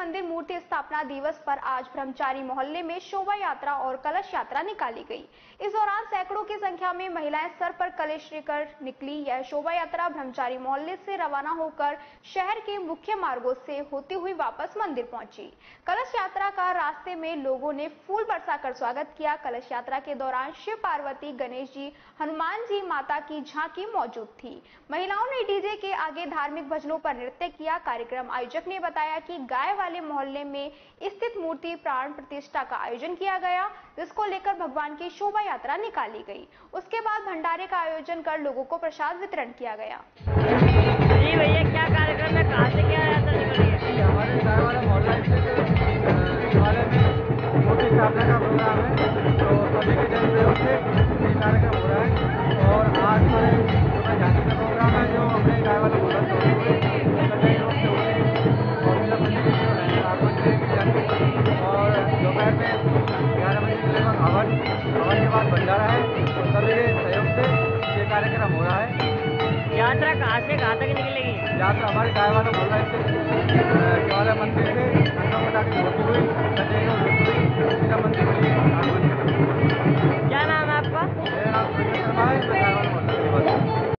मंदिर मूर्ति स्थापना दिवस पर आज ब्रह्मचारी मोहल्ले में शोभा यात्रा और कलश यात्रा निकाली गई। इस दौरान सैकड़ों की संख्या में महिलाएँ सर पर कलश लेकर निकली। यह शोभा यात्रा ब्रह्मचारी मोहल्ले से रवाना होकर शहर के मुख्य मार्गों से होती हुई वापस मंदिर पहुँची। कलश यात्रा का रास्ते में लोगों ने फूल बरसाकर स्वागत किया। कलश यात्रा के दौरान शिव पार्वती, गणेश जी, हनुमान जी, माता की झांकी मौजूद थी। महिलाओं ने डीजे के आगे धार्मिक भजनों पर नृत्य किया। कार्यक्रम आयोजक ने बताया कि गाय वाले मोहल्ले में स्थित मूर्ति प्राण प्रतिष्ठा का आयोजन किया गया जिसको लेकर भगवान की शोभा यात्रा निकाली गई। उसके बाद भंडारे का आयोजन कर लोगों को प्रसाद वितरण किया गया। जी भैया क्या कार्यक्रम है? कहाँ से क्या यात्रा निकली है? हमारे मोहल्ला में मूर्ति स्थापना का प्रोग्राम है। तो सभी के जन सहयोग से कार्यक्रम हो रहा है। के बाद भंडारा है सभी के सहयोग से ये कार्यक्रम हो रहा है। यात्रा कहाँ से कहाँ तक निकलेगी? यात्रा हमारे गाय बोल रहे थे। केवाला मंदिर से की होती हुई कन्या रोड